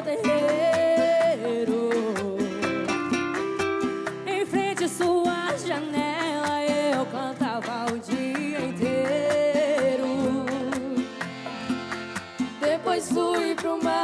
meu terreiro. Em frente à sua janela eu cantava o dia inteiro. Depois fui pro mar.